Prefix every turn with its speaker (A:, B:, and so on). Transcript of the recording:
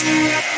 A: Podcast.